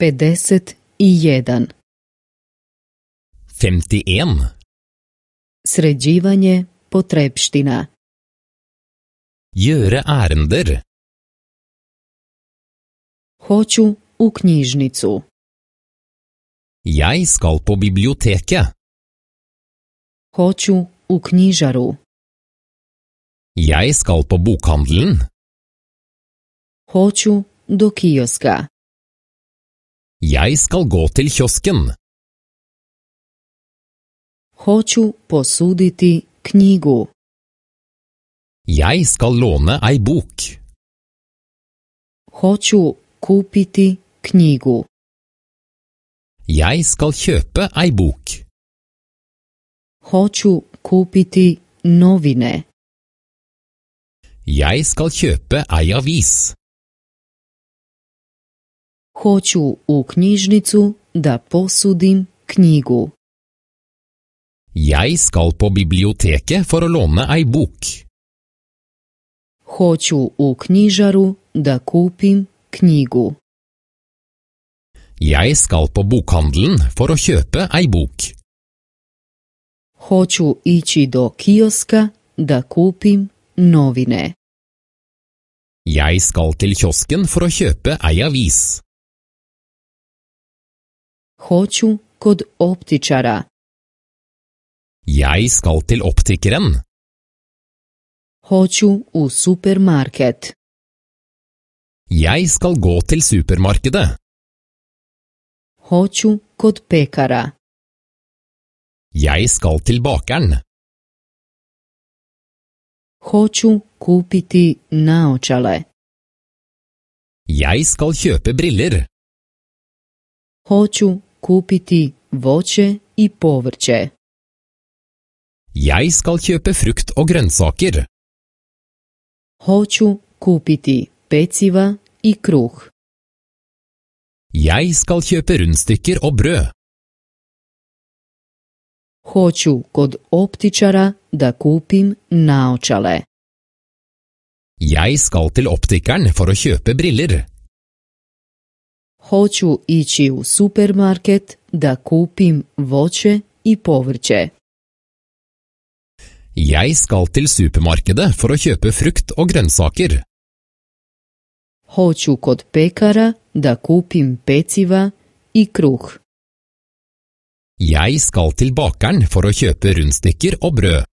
51. 51. Sređivanje potrepština. Gjøre ærender. Hoću u knjižnicu. Jeg skal på biblioteket. Hoću u knjižaru. Jeg skal på bokhandelen. Hoću do kioska. Jeg skal gå til kiosken. Hoću posuditi knjigu. Jeg skal låne ei bok. Hoću kupiti knjigu. Jeg skal kjøpe ei bok. Hoću kupiti novine. Jeg skal kjøpe ei avis. Hoću u knjižnicu da posudim knjigu. Jeg skal på biblioteket for å låne ei bok. Hoću u knjižaru da kupim knjigu. Jeg skal på bokhandelen for å kjøpe ei bok. Hoću ići do kioska da kupim novine. Jeg skal til kiosken for å kjøpe ei avis. Hoću kod optičara. Jeg skal til optikeren. Hoću u supermarket. Jeg skal gå til supermarkedet. Hoću kod pekara. Jeg skal til bakeren. Hoću kupiti naočale. Jeg skal kjøpe briller. Hoću kupiti voće i povrće. Jeg skal kjøpe frukt og grønnsaker. Hoću kupiti peciva i kruh. Jeg skal kjøpe rundstykker og brød. Hoću kod optičara da kupim naočale. Jeg skal til optikeren for å kjøpe briller. Hoću ići u supermarket da kupim voće i povrće. Jeg skal til supermarkedet for å kjøpe frukt og grønnsaker. Hoću kod pekara da kupim peciva i kruh. Jeg skal til bakeren for å kjøpe rundstykker og brød.